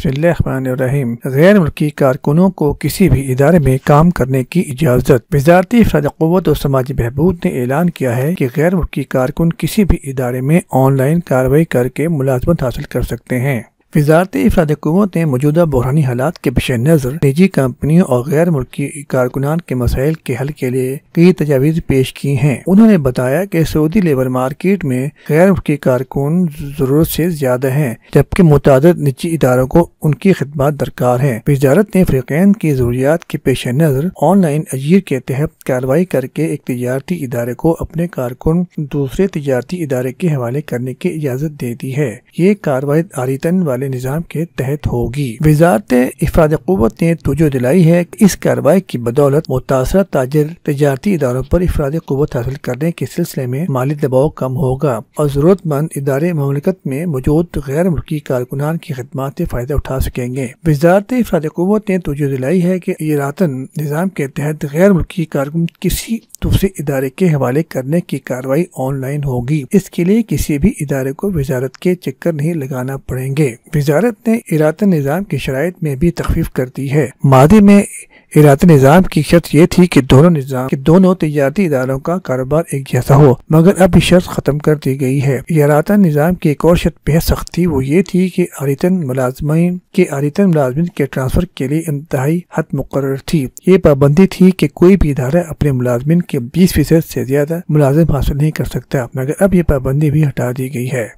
بسم اللہ الرحمن الرحیم، غیر ملکی کارکنوں کو کسی بھی ادارے میں کام کرنے کی اجازت۔ وزارتی افراد، قوت اور سماجی بہبود نے اعلان کیا ہے کہ غیر ملکی کارکن کسی بھی ادارے میں آن لائن کاروائی کر کے ملازمت حاصل کر سکتے ہیں۔ وزارت افراد حکومت نے موجودہ بحرانی حالات کے پیش نظر نجی کمپنیوں اور غیر ملکی کارکنان کے مسائل کے حل کے لیے کئی تجاویز پیش کی ہیں۔ انہوں نے بتایا کہ سعودی لیبر مارکیٹ میں غیر ملکی کارکن ضرورت سے زیادہ ہیں، جبکہ متعدد نجی اداروں کو ان کی خدمات درکار ہیں۔ وزارت نے فریقین کی ضروریات کے پیش نظر آن لائن اجیر کے تحت کاروائی کر کے ایک تجارتی ادارے کو اپنے کارکن دوسرے تجارتی ادارے کے حوالے کرنے کی اجازت دے دی ہے۔ یہ کاروائی آریتن والے والے نظام کے تحت ہوگی۔ وزارت افراد قوت نے توجہ دلائی ہے کہ اس کاروائی کی بدولت متاثرہ تاجر تجارتی اداروں پر افراد قوت حاصل کرنے کے سلسلے میں مالی دباؤ کم ہوگا اور ضرورت مند ادارے مملکت میں موجود غیر ملکی کارکنان کی خدمات سے فائدہ اٹھا سکیں گے۔ وزارت افراد قوت نے توجہ دلائی ہے کہ یہ راتن نظام کے تحت غیر ملکی کارکن کسی دوسرے ادارے کے حوالے کرنے کی کاروائی آن لائن ہوگی۔ اس کے لیے کسی بھی ادارے کو وزارت کے چکر نہیں لگانا پڑیں گے۔ وزارت نے اراطن نظام کی شرائط میں بھی تخفیف کر دی ہے۔ ماضی میں ایرات نظام کی شرط یہ تھی کہ دونوں نظام کہ دونوں تجارتی اداروں کا کاروبار ایک جیسا ہو، مگر اب یہ شرط ختم کر دی گئی ہے۔ ایراتن نظام کی ایک اور شرط بے سخت تھی، وہ یہ تھی کہ آریتن ملازمین کے آریتن ملازمین کے ٹرانسفر کے لیے انتہائی حد مقرر تھی۔ یہ پابندی تھی کہ کوئی بھی ادارہ اپنے ملازمین کے بیس فیصد سے زیادہ ملازم حاصل نہیں کر سکتا، مگر اب یہ پابندی بھی ہٹا دی گئی ہے۔